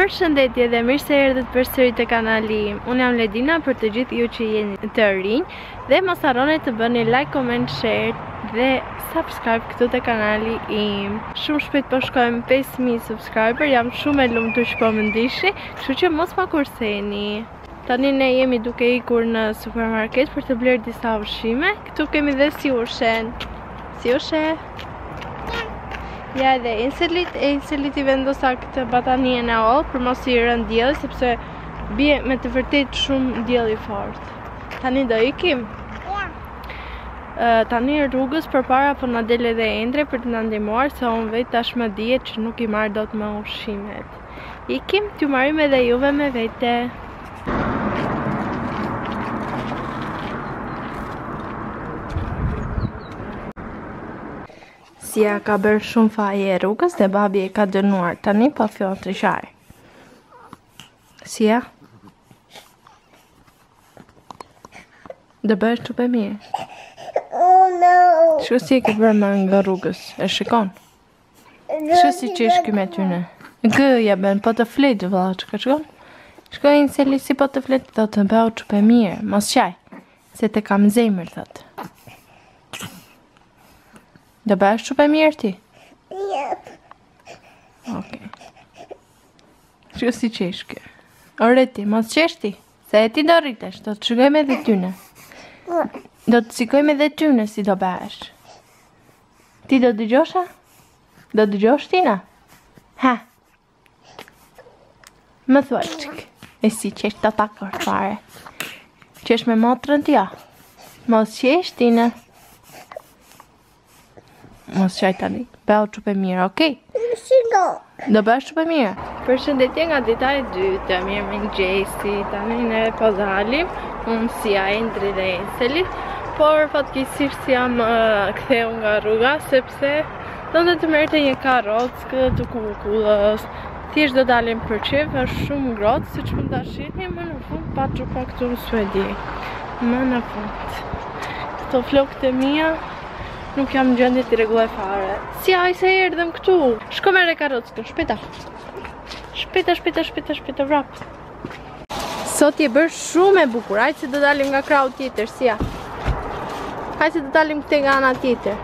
Përshëndetje dhe mirë se erdhët përsëri te kanali im. Unë jam Ledina për të gjithë ju që jeni të rinj dhe mos harroni të bëni like, comment, share dhe subscribe këtu te kanali im. Shumë shpejt po shkojmë 5000 subscriber, jam shumë e lumtur që po më ndiqni, kështu që mos ma kurseni. Tani ne jemi duke ikur në supermarket për të blerë disa ushqime. Këtu kemi dhe Siushen. Siushe? Ja edhe Inselit, e Inselit i vendosa këtë batanien e hollë për mos i rënë dielli, sepse bie me të vërtetë shumë dielli fort. Tani do ikim? Tani rrugës përpara po na del edhe Endri për të na ndihmuar, se unë vetë tashmë dihet që nuk i marr dot më ushqimet. Ikim t'ju marrim edhe juve me vete Sia ka bërë shumë faje rrugës dhe babi e ka dënuar tani pa po fjonë të gjarë Sia Do bëhesh çupë e mirë Shiko si e ke bërë mëngën rrugës E shikon Shiko si qesh me ty ne. Gë, ja ben, po të flet, vlla, që ka shkon? Shiko Inseli si po të flet, që të bëhesh çupë e mirë, mos qaj, se të kam zemër, dhe të. Do bëhesh çupë e mirë ti? Jep. Ok. Shiko si qesh kjo. Ore ti, mos qesh ti, se dhe ti do rritesh, do të shikojmë dhe ty ne. Do të shikojmë dhe ty ne si do bëhesh. Ti do dëgjosh a? Do dëgjosh ti na? Ha. Më thuaj çik. E si qesh të pakër fare. Qesh me motrën tia. Mos qesh ti na. Mos qaj tani. Bëhu çupë e mirë, okej? Okay? Do bëhesh çupë e mirë. Përshëndetje nga dita e dytë. Mirëmëngjesi. Tani ne po dalim. Unë, Sia, Endri dhe Inseli, por fatkeqësisht Sia u kthye nga rruga sepse do të merrte një karrocë të kukullës. Thjesht do dalim për qejf, është shumë ngrohtë, siç mund ta shihni më në fund pa xhupa këtu në Suedi. Më në fund. Këto flokët e mia Nuk jam në gjendje t'i rregulloj fare. Sia, pse erdhëm këtu? Shko merre karrocën, shpejt. Shpejt, shpejt, shpejt, shpejt vrap. Sot je bërë shumë e bukur. Hajde se do dalim nga krahu tjetër, Sia. Hajde se do dalim këtej nga ana tjetër.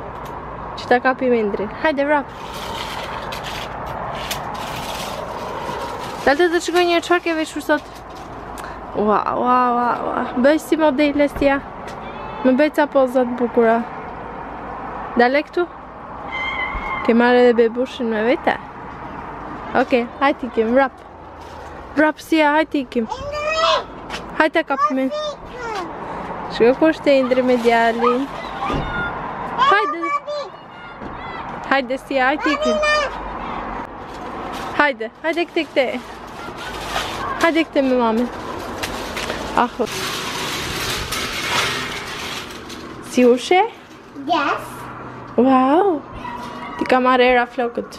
Që ta kapim Endrin. Hajde vrap. Dale të të shikoj një çikë çfarë ke veshur sot. Ua, ua, ua, ua. Bëj si modele, Sia. Më bëj ca poza të bukura. Dale këtu. Ke marrë edhe bebushin me vete. Oke, hajt ikim, vrap. Vrap Sia, hajt ikim. Hajt e kapim. Shiko ku është Indri me djalin. Hajde Sia, hajde ikim. Hajde, hajde këtej këtej. Hajde këtej me mamin. Ah. Siushe? Yes. Wow. T'i ka marrë era flokët.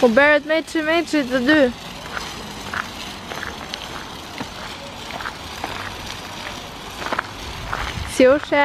Po bëhet me që me qenë të dy Siushe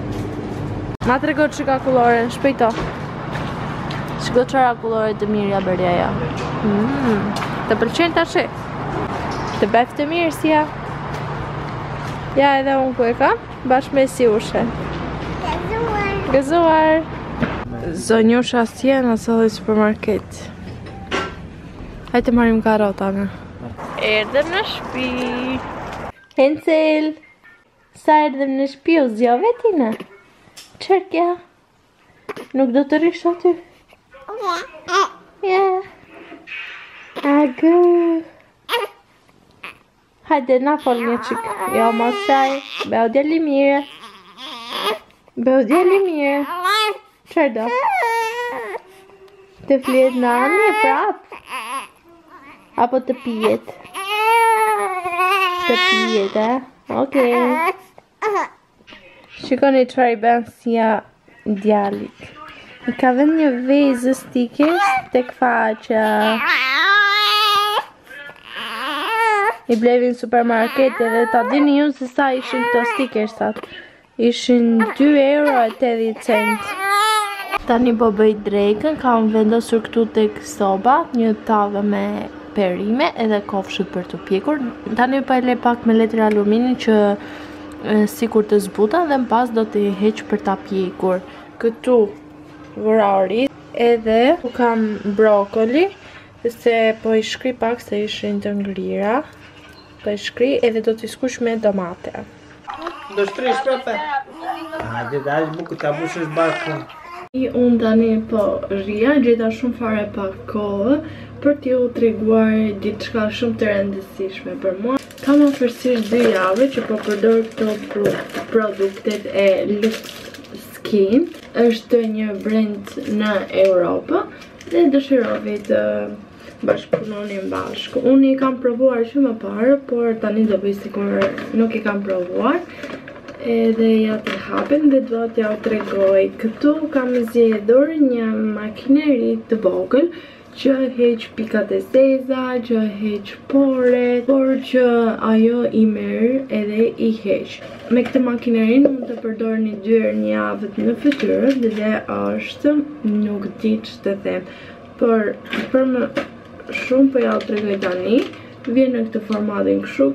Ma trego çfarë ka akullorja, shpejt o Çfarë do çfarë akulloret të mirë ja bërja ja mm. Të përqenë të ashe Të bëftë mirë Sia Ja edhe unë ku e kam Bashkë me Siushen Gëzuar Gëzuar Zonjusha Sia në supermarket Hajt të marrim karota ne Erdhëm në shpi Hencel Sa erdhëm në shpi u zjove ti ne? Çfarë ke? Nuk do të rrish aty? Ja. Agu. Hajde na fol një çik. Jo, mos qaj. Bëhu djalë i mirë. Bëhu djalë i mirë. Çfarë do? Të flihet nani prapë? Apo të pihet? Të pihet, e? Oke. Shikoni çfarë i bën Sia djalit. I ka vënë një vezë stikers te faqja... I blemë në supermarket edhe ta dini ju se sa ishin këto stikersat. Ishin 2 euro e 80 cent. Tani po bëj drekën, kam vendosur këtu tek soba një tavë me perime edhe kofshë për t'u pjekur. Tani po e le pak me letër alumini që sikur të zbuten dhe më pas do t'i heq për ta pjekur. Këtu vura oriz edhe kam brokoli se po i shkri pak se ishin të ngrira. Po e shkrij edhe do t'i skuq me domate. Do shkrij shpejt. A dhe dhe ashtë bukë ta mbush barkun. Unë tani po rri, gjeta shumë fare pa kohë, për t'ju treguar diçka shumë të rëndësishme për mua. Kam afërsisht dy jave që po përdor këto produktet e Lux Skin, është një brend në Europë, dhe dëshiroi të... bashkëpunonim bashkë. Unë i kam provuar shumë më parë, por tani do bëj sikur nuk i kam provuar. Edhe ja t'i hapim dhe do t'jua tregoj. Këtu kam zgjedhur një makineri të vogël që heq pikat e zeza, që heq pore, por që ajo i merr edhe i heq. Me këtë makinerinë mund të përdorni dy herë në javë në fytyrë dhe është nuk di ç'të them. Por për më shumë po jua tregoj tani, vjen në këtë formatin kështu.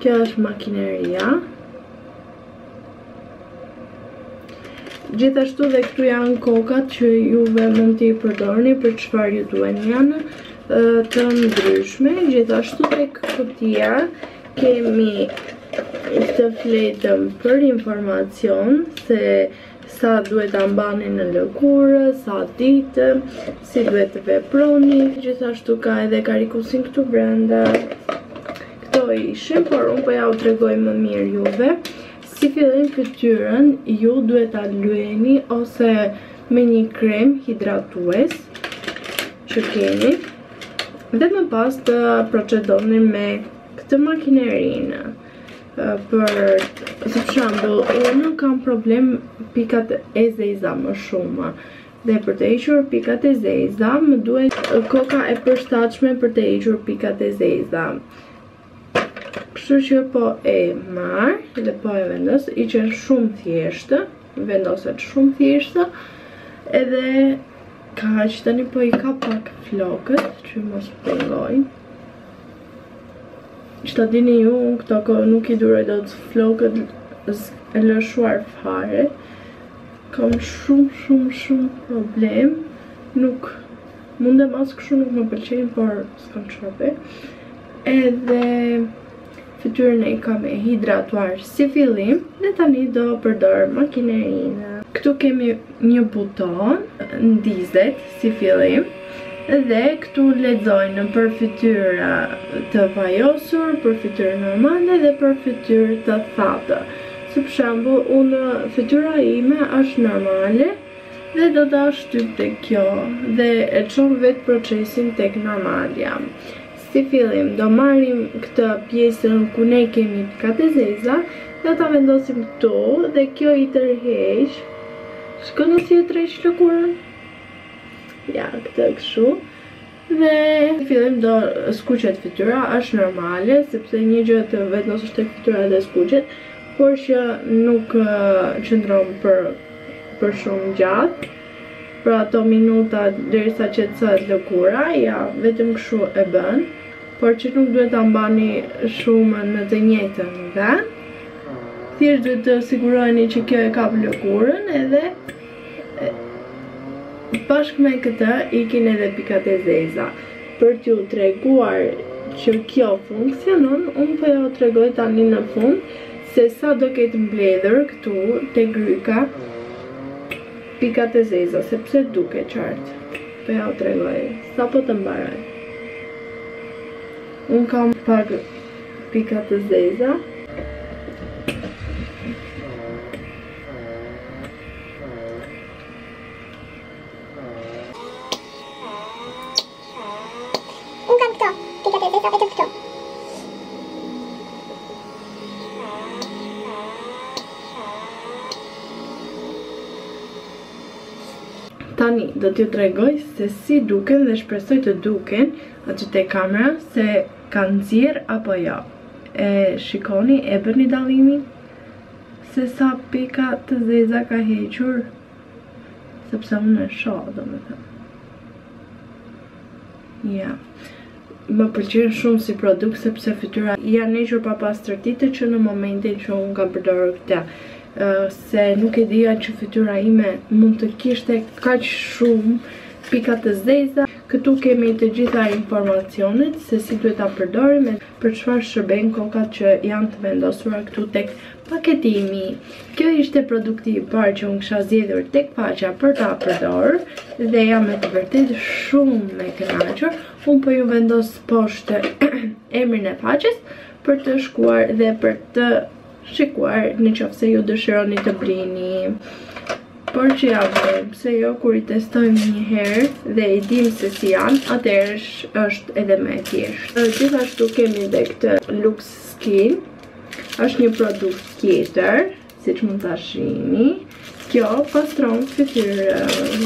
Kjo është makineria. Gjithashtu dhe këtu janë kokat që juve mund t'i përdorni për çfarë ju duhen, janë të ndryshme. Gjithashtu dhe këtu kemi dhe fletën për informacion se sa duhet ta mbani në lëkurë, sa ditë, si duhet të veproni, gjithashtu ka edhe karikusin këtu brenda. Këto ishin, por unë po jua tregoj më mirë juve. Si fillim fytyrën, ju duhet ta lueni ose me një krem hidratues që keni dhe më pas të procedoni me këtë makinerinë. Për shembull, unë kam problem pikat e zeza më shumë. Dhe për të hequr pikat e zeza, më duhet koka e përshtatshme për të hequr pikat e zeza. Kështu që po e marr dhe po e vendos, është shumë thjeshtë, vendoset shumë thjeshtë, edhe kaq, tani po i kap pak flokët, që mos pengojnë. Që ta dini ju, unë këto kohë nuk i duroj dot flokët e lëshuar fare. Kam shumë, shumë, shumë problem. Nuk mundem, as kështu nuk më pëlqejnë, por s'kam ç'bëj. Edhe fytyrën e kam hidratuar si fillim, dhe tani do përdor makinerinë. Këtu kemi... një buton ndizet si fillim dhe këtu lexon për fytyrë të vajosur, për fytyrë normale dhe për fytyrë të thatë. Si për shembull, unë fytyra ime është normale dhe do ta shtyp tek kjo dhe e çon vetë procesin tek normalja. Si fillim do marrim këtë pjesën ku ne kemi pikat e zeza dhe ta vendosim këtu dhe kjo i tërheq shikoni si e tërheq lëkurën ja këtë kështu dhe si fillim do skuqet fytyra është normale sepse një gjë ta vendosësh tek fytyra dhe skuqet por që nuk qëndron për për shumë gjatë për ato minuta derisa qetësohet lëkura, ja, vetëm kështu e bën, por që nuk duhet ta mbani shumë në të njëjtin vend. Thjesht duhet të siguroheni që kjo e kap lëkurën edhe bashkë me këtë ikin edhe pikat e zeza. Për t'ju treguar që kjo funksionon, unë po jua tregoj tani në fund se sa do ketë mbledhur këtu te gryka. Pikat e zeza sepse duken qartë. Po jua tregoj sapo të mbaroj. Unë kam pak pika të zeza. Unë kam këto, pikat e zeza vetëm këto. Tani do t'ju tregoj se si duken dhe shpresoj të duken aty te kamera se kanë nxjerr apo jo. E shikoni, e bëni dallimin se sa pika të zeza ka hequr. Sepse unë e shoh, domethënë. Ja. Më pëlqen shumë si produkt, sepse fytyra ja më ngel e papastërti që në momentin që unë kam përdorur këtë. Se nuk e dija që fytyra ime mund të kishte kaq shumë pika të zeza. Këtu kemi të gjitha informacionet se si duhet ta përdorim e për çfarë shërbejnë kokat që janë të vendosura këtu tek Paketimi. Ky ishte produkti i parë që unë kisha zgjedhur tek faqja për ta përdor dhe jam me të vërtetë shumë e kënaqur. Unë po ju vendos poshtë emrin e faqes për të shkuar dhe për të shikuar në qoftë se ju dëshironi të blini por që ja vlen pse jo kur i testojmë një herë dhe i dimë se si janë atëherë është edhe më e thjeshtë gjithashtu kemi dhe këtë lux skin Është një produkt tjetër, siç mund ta shihni. Kjo pastron fytyrën.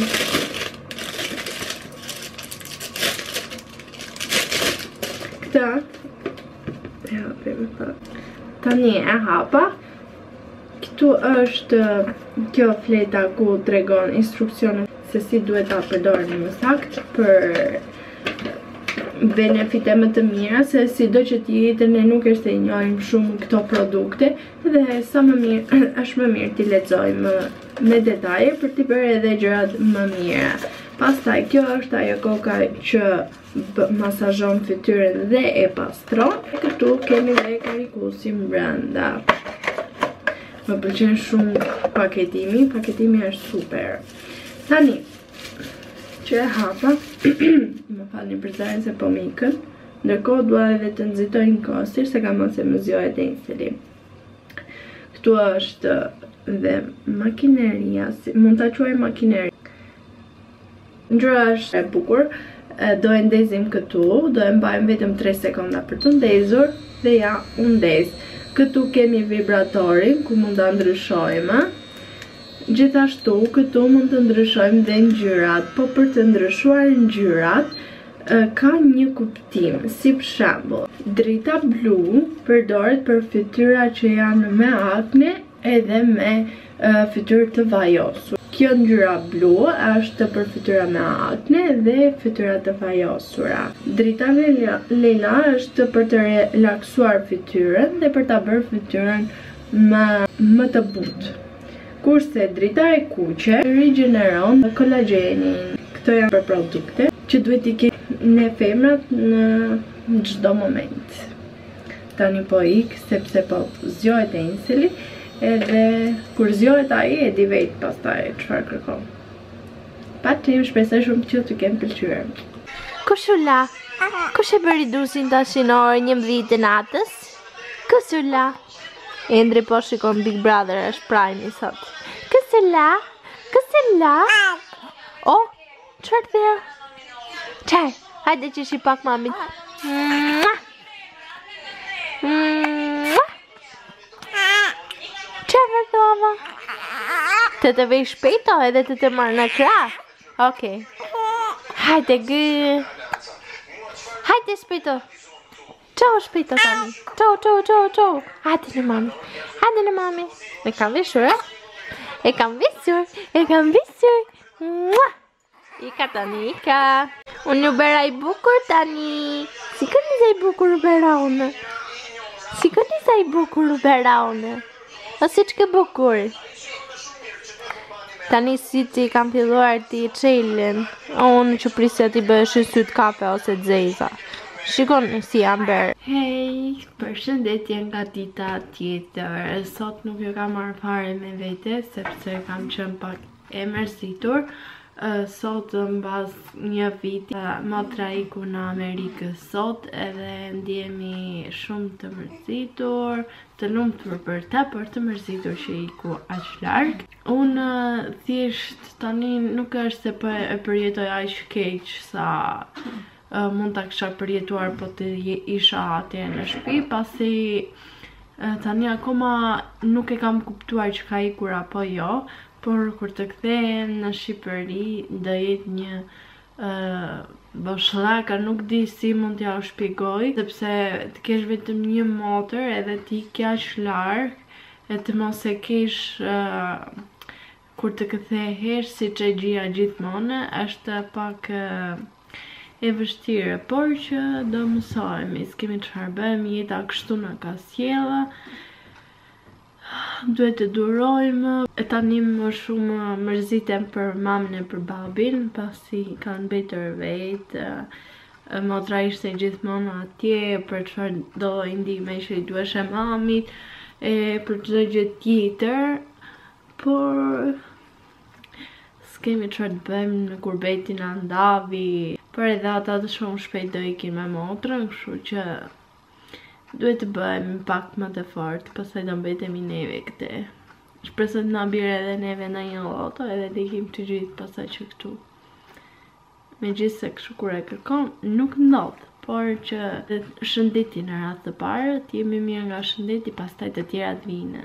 Këtë, e hapim e pra. Tani e hapa. Këtu është kjo fleta ku tregon instruksionet. se si duhet ta përdorni më saktë për benefite më të mira se sido që të jetë ne nuk është se i njohim shumë këto produkte dhe sa më mirë është më mirë t'i lexojmë me detaje për t'i bërë edhe gjërat më mira pastaj kjo është ajo koka që masazhon fytyrën dhe e pastron e këtu kemi dhe karikusin brenda më pëlqen shumë paketimi paketimi është super tani që e hapa më falni për zërin se po më ikën ndërkohë dua edhe të nxitoj se ka mos e më zjo e densili këtu është dhe makineria mund ta quaj makineri Ngjyra është e bukur. Do e ndezim këtu, do e mbajmë vetëm 3 sekonda për të ndezur dhe ja u ndez. Këtu kemi vibratorin ku mund ta ndryshojmë. Gjithashtu këtu mund të ndryshojmë dhe ngjyrat, po për të ndryshuar ngjyrat ka një kuptim, si për shembull, drita blu përdoret për fytyra që janë me akne edhe me fytyrë të vajosur. Kjo ngjyra blu është për fytyra me akne dhe fytyra të vajosura. Drita lila është për të relaksuar fytyrën dhe për ta bërë fytyrën më të butë. Kurse drita e kuqe rigjeneron kolagjenin. Këto janë produkte që duhet t'i kemi ne femrat në çdo moment. Tani po ik sepse po zgjohet Enseli edhe kur zgjohet ai e di vetë pastaj çfarë kërkon. Pa, shpresoj shumë që t'ju ketë pëlqyer. Kush u la? Kush e bëri dushin tash në orën 11 të natës? Kush u la? Endri po shikon Big Brother është prime-i sot. Kush u la? Kush u la? O, Qërë të ja? Qërë? Hajde që shi pak mamit. Mua! Mua! Qërë dhe të ama? Të të vesh shpejto edhe të të marrë në kra. Oke. Hajde gë. Hajde shpejto. Ço shpejto tani. Ço, ço, ço, ço. Hajde në mami. Hajde në mami. E kam vishur, e? E kam vishur. E kam vishur. Mua. Ika tani, ika. Unë u bëra i bukur tani. Shikoni sa i bukur u bëra unë? Shikoni sa i bukur u bëra unë? O sy që ke bukur Tani sytë i kanë filluar t'i çelin O unë që prisja t'i bëheshin sytë kafe ose të zeza Shikon si jam bërë Hej, përshëndetje nga dita tjetër Sot nuk ju kam marrë fare me vete Sepse kam qenë pak e mërzitur sot mbas një vit motra iku në Amerikë sot edhe ndihemi shumë të mërzitur të lumtur për të por të mërzitur që iku aq larg unë thjesht tani nuk është se për, po e përjetoj aq keq sa mund ta kisha përjetuar po të isha atje në shpi, pasi tani akoma nuk e kam kuptuar që ka ikur apo jo, por kur të kthehem në Shqipëri do jetë një boshllaka, nuk di si mund t'jua shpjegoj, sepse të kesh vetëm një motër edhe ta kesh aq larg, e të mos e kesh Kur të kthehesh siç e gjeja gjithmonë është pak e vështirë, por që do mësohemi, s'kemi çfarë bëjmë, jeta kështu na ka sjellë, duhet të durojmë e tani më shumë mërzitem për mamin e për babin pasi kanë mbetur vetë motra ishte gjithmonë atje për çfarë do ndihme që i duheshe mamit e për çdo gjë tjetër Por s'kemi çfarë të bëjmë kurbeti na ndau. Por edhe ata të shumë shpejt do ikin me motrën, kështu që duhet të bëhem pak më e fortë, pastaj do mbetemi neve këtu. Shpresoj të na bjerë edhe neve ndonjë lloto edhe të ikim të gjithë pastaj që këtu. Megjithëse kështu kur e kërkon, nuk ndodh por që shëndeti në radhë të parë, të jemi mirë nga shëndeti, pastaj të tjerat vijnë.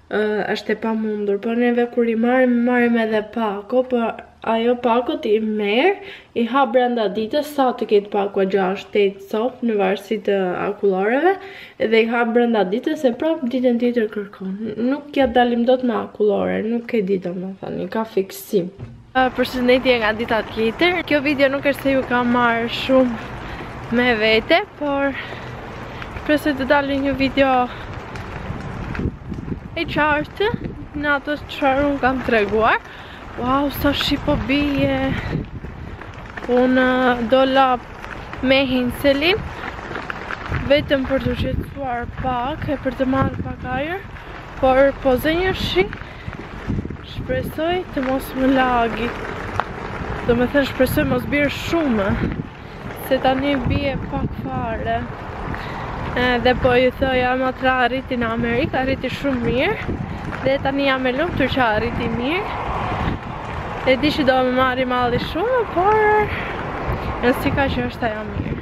Është e pamundur, po neve kur i marrim, i marrim edhe pako, po ajo pakon i merr, i ha brenda ditës sa të ketë pako 6, 8 copë në varësi të akulloreve, dhe i ha brenda ditës e prap ditën tjetër kërkon. Nuk ia dalim dot me akullore, nuk e di domethënë, i ka fiksim. Përshëndetje nga dita tjetër Kjo video nuk është se ju kam marrë shumë me vete Por shpresoj të dalë një video E qartë Në ato çfarë unë kam treguar Wow, sa shi po bie Unë dola me Henselin Vetëm për të shëtitur pak E për të marrë pak ajër Por po zë një shi Shpresoj të mos më lagi Domethënë shpresoj mos bjerë shumë Se tani bie pak fare Dhe po ju thoja motra arriti në Amerikë Arriti shumë mirë Dhe tani jam e lumtur që arriti mirë E di që do më marrë malli shumë Por gjithsesi kaq është tani jam mirë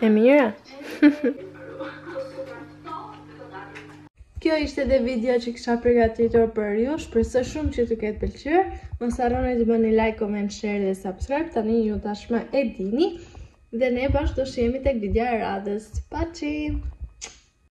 E mira, kjo ishte dhe videoja që kisha pregatitur për ju, shpresoj shumë që t'ju ketë pëlqyer. Mos harroni të bëni like, comment, share dhe subscribe. Tani ju tashmë e dini dhe ne bashkë do shihemi tek videoja e radhës. Paçi.